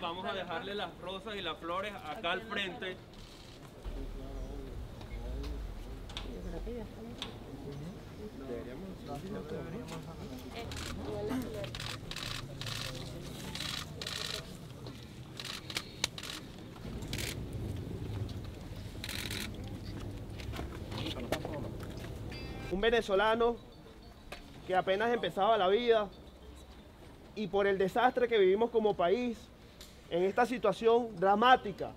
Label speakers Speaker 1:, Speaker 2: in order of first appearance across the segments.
Speaker 1: vamos a dejarle las rosas y las flores acá al frente.
Speaker 2: Un venezolano que apenas empezaba la vida y por el desastre que vivimos como país, en esta situación dramática,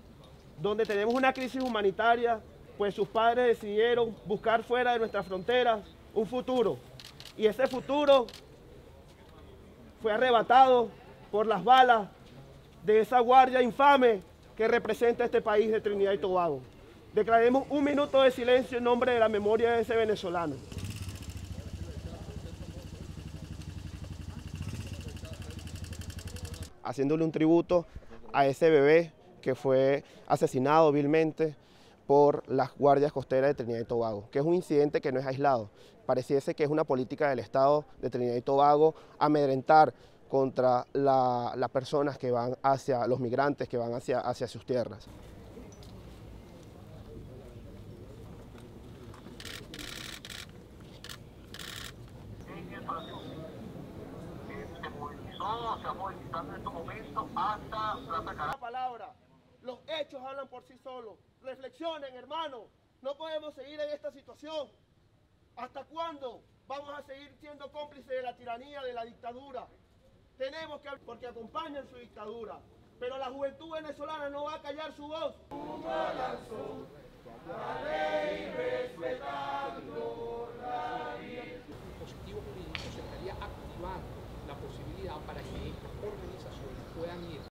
Speaker 2: donde tenemos una crisis humanitaria, pues sus padres decidieron buscar fuera de nuestras fronteras un futuro. Y ese futuro fue arrebatado por las balas de esa guardia infame que representa este país de Trinidad y Tobago. Declaremos un minuto de silencio en nombre de la memoria de ese venezolano. Haciéndole un tributo a ese bebé que fue asesinado vilmente por las guardias costeras de Trinidad y Tobago, que es un incidente que no es aislado. Pareciese que es una política del Estado de Trinidad y Tobago amedrentar contra las personas que van hacia los migrantes que van hacia, sus tierras. La palabra, los hechos hablan por sí solos. Reflexionen, hermanos. No podemos seguir en esta situación. ¿Hasta cuándo vamos a seguir siendo cómplices de la tiranía, de la dictadura? Tenemos que, porque acompañan su dictadura. Pero la juventud venezolana no va a callar su voz.